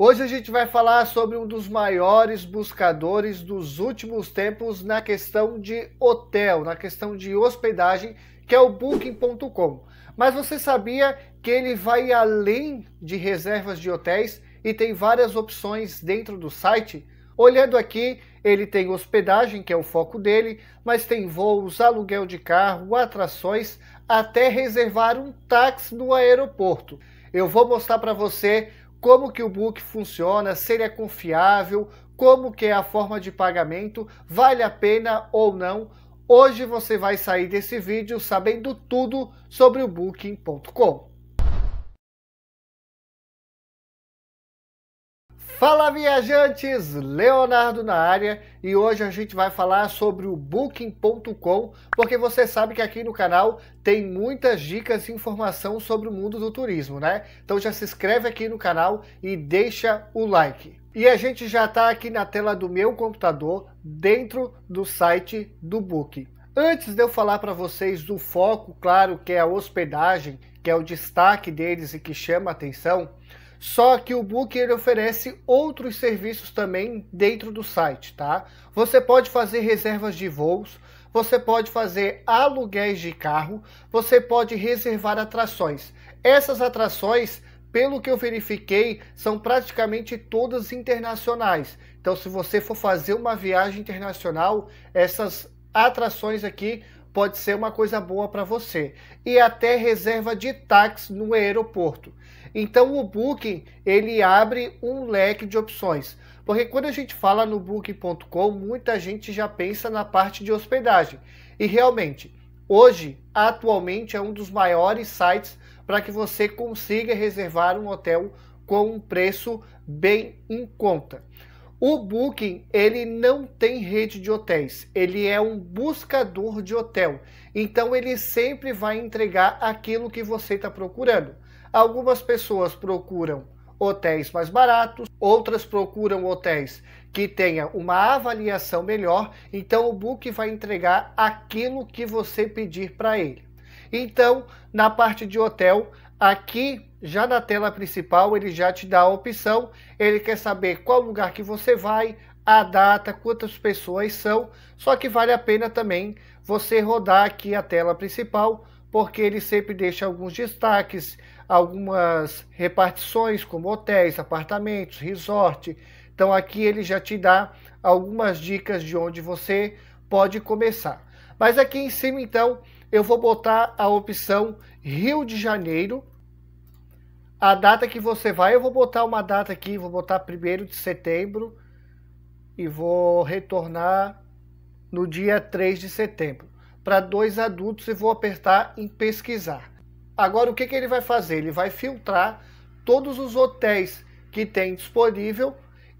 Hoje a gente vai falar sobre um dos maiores buscadores dos últimos tempos na questão de hotel, na questão de hospedagem, que é o Booking.com. Mas você sabia que ele vai além de reservas de hotéis e tem várias opções dentro do site? Olhando aqui, ele tem hospedagem, que é o foco dele, mas tem voos, aluguel de carro, atrações, até reservar um táxi no aeroporto. Eu vou mostrar para você como que o book funciona, se ele é confiável, como que é a forma de pagamento, vale a pena ou não. Hoje você vai sair desse vídeo sabendo tudo sobre o Booking.com. Fala viajantes, Leonardo na área e hoje a gente vai falar sobre o Booking.com porque você sabe que aqui no canal tem muitas dicas e informação sobre o mundo do turismo, né? Então já se inscreve aqui no canal e deixa o like. E a gente já está aqui na tela do meu computador dentro do site do Booking. Antes de eu falar para vocês do foco, claro, que é a hospedagem, que é o destaque deles e que chama a atenção, só que o Book ele oferece outros serviços também dentro do site, tá? Você pode fazer reservas de voos, você pode fazer aluguéis de carro, você pode reservar atrações. Essas atrações, pelo que eu verifiquei, são praticamente todas internacionais. Então, se você for fazer uma viagem internacional, essas atrações aqui pode ser uma coisa boa para você. E até reserva de táxi no aeroporto. Então o Booking, ele abre um leque de opções. Porque quando a gente fala no booking.com, muita gente já pensa na parte de hospedagem. E realmente, hoje, atualmente é um dos maiores sites para que você consiga reservar um hotel com um preço bem em conta. O Booking, ele não tem rede de hotéis, ele é um buscador de hotel. Então ele sempre vai entregar aquilo que você está procurando. Algumas pessoas procuram hotéis mais baratos, outras procuram hotéis que tenham uma avaliação melhor, então o Book vai entregar aquilo que você pedir para ele. Então, na parte de hotel, aqui já na tela principal ele já te dá a opção, ele quer saber qual lugar que você vai, a data, quantas pessoas são, só que vale a pena também você rodar aqui a tela principal, porque ele sempre deixa alguns destaques, algumas repartições, como hotéis, apartamentos, resort. Então aqui ele já te dá algumas dicas de onde você pode começar. Mas aqui em cima, então, eu vou botar a opção Rio de Janeiro. A data que você vai, eu vou botar uma data aqui, vou botar 1 de setembro e vou retornar no dia 3 de setembro. Para dois adultos e vou apertar em pesquisar. Agora, o que, que ele vai fazer? Ele vai filtrar todos os hotéis que tem disponível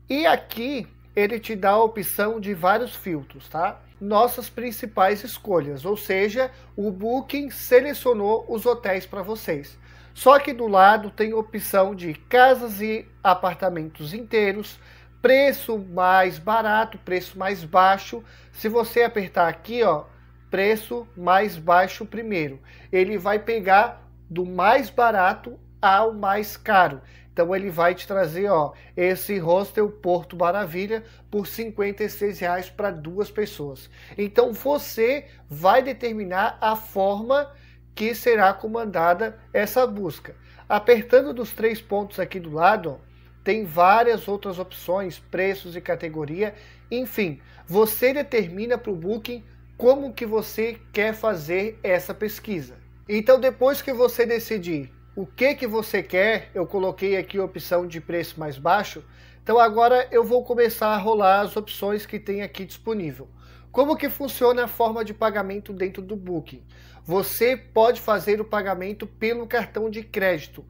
e aqui ele te dá a opção de vários filtros, tá? Nossas principais escolhas, ou seja, o Booking selecionou os hotéis para vocês. Só que do lado tem opção de casas e apartamentos inteiros, preço mais barato, preço mais baixo. Se você apertar aqui, ó, preço mais baixo primeiro, ele vai pegar do mais barato ao mais caro. Então ele vai te trazer, ó, esse hostel Porto Maravilha por 56 reais para duas pessoas. Então você vai determinar a forma que será comandada essa busca. Apertando dos três pontos aqui do lado, ó, tem várias outras opções, preços e categoria. Enfim, você determina para o Booking como que você quer fazer essa pesquisa. Então, depois que você decidir o que, que você quer, eu coloquei aqui a opção de preço mais baixo, então agora eu vou começar a rolar as opções que tem aqui disponível. Como que funciona a forma de pagamento dentro do Booking? Você pode fazer o pagamento pelo cartão de crédito.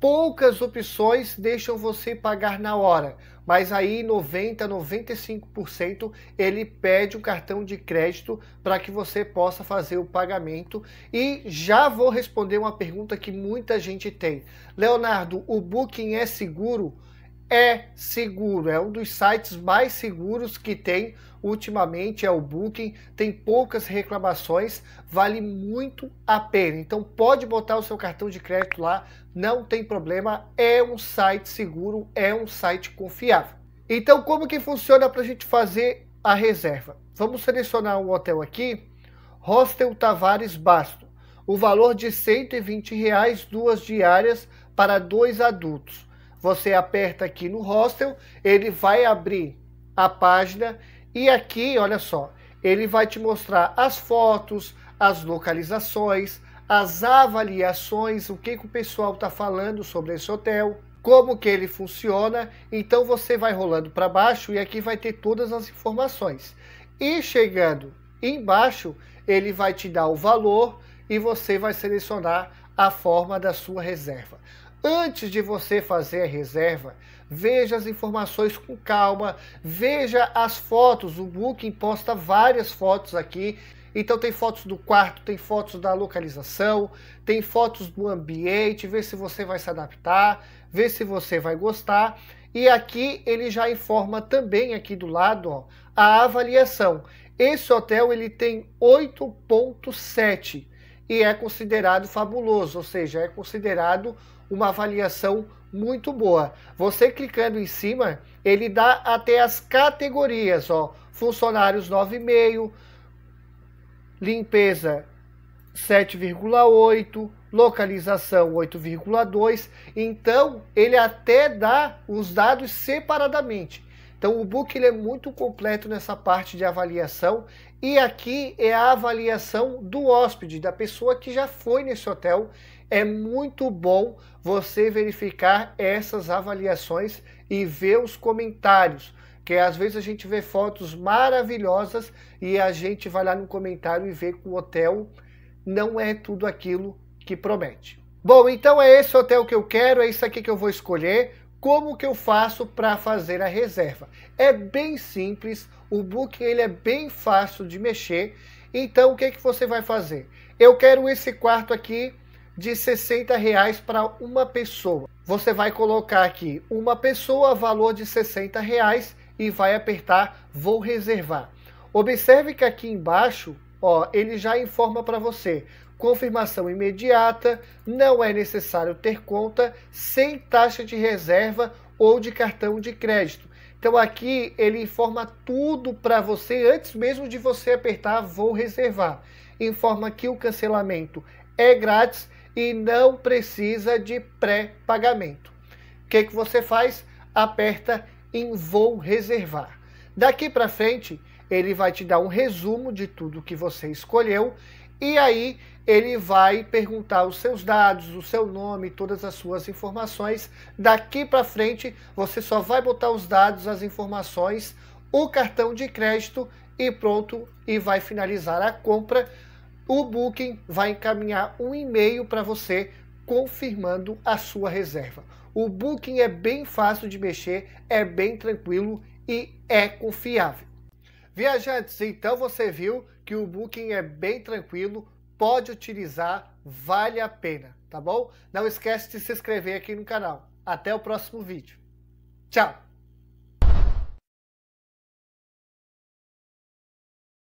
Poucas opções deixam você pagar na hora, mas aí 90, 95% ele pede um cartão de crédito para que você possa fazer o pagamento. E já vou responder uma pergunta que muita gente tem. Leonardo, o Booking é seguro? É seguro, é um dos sites mais seguros que tem ultimamente, é o Booking, tem poucas reclamações, vale muito a pena. Então pode botar o seu cartão de crédito lá, não tem problema, é um site seguro, é um site confiável. Então como que funciona para a gente fazer a reserva? Vamos selecionar um hotel aqui, Hostel Tavares Basto, o valor de 120 reais, duas diárias para dois adultos você aperta aqui no hostel, ele vai abrir a página e aqui, olha só, ele vai te mostrar as fotos, as localizações, as avaliações, o que, que o pessoal está falando sobre esse hotel, como que ele funciona. Então você vai rolando para baixo e aqui vai ter todas as informações. E chegando embaixo, ele vai te dar o valor e você vai selecionar a forma da sua reserva. Antes de você fazer a reserva, veja as informações com calma, veja as fotos. O Booking posta várias fotos aqui. Então tem fotos do quarto, tem fotos da localização, tem fotos do ambiente, vê se você vai se adaptar, vê se você vai gostar. E aqui ele já informa também aqui do lado ó, a avaliação. Esse hotel ele tem 8.7 e é considerado fabuloso, ou seja, é considerado uma avaliação muito boa. Você clicando em cima, ele dá até as categorias, ó, funcionários 9,5, limpeza 7,8, localização 8,2. Então, ele até dá os dados separadamente. Então, o book ele é muito completo nessa parte de avaliação. E aqui é a avaliação do hóspede, da pessoa que já foi nesse hotel é muito bom você verificar essas avaliações e ver os comentários, que às vezes a gente vê fotos maravilhosas e a gente vai lá no comentário e vê que o hotel não é tudo aquilo que promete. Bom, então é esse hotel que eu quero, é isso aqui que eu vou escolher. Como que eu faço para fazer a reserva? É bem simples, o Booking ele é bem fácil de mexer. Então o que, que você vai fazer? Eu quero esse quarto aqui de 60 reais para uma pessoa. Você vai colocar aqui uma pessoa, valor de 60 reais e vai apertar vou reservar. Observe que aqui embaixo, ó, ele já informa para você confirmação imediata, não é necessário ter conta, sem taxa de reserva ou de cartão de crédito. Então aqui ele informa tudo para você antes mesmo de você apertar vou reservar. Informa que o cancelamento é grátis e não precisa de pré-pagamento. O que, que você faz? Aperta em vou reservar. Daqui para frente, ele vai te dar um resumo de tudo que você escolheu e aí ele vai perguntar os seus dados, o seu nome, todas as suas informações. Daqui para frente, você só vai botar os dados, as informações, o cartão de crédito e pronto, e vai finalizar a compra o Booking vai encaminhar um e-mail para você confirmando a sua reserva. O Booking é bem fácil de mexer, é bem tranquilo e é confiável. Viajantes, então você viu que o Booking é bem tranquilo, pode utilizar, vale a pena, tá bom? Não esquece de se inscrever aqui no canal. Até o próximo vídeo. Tchau!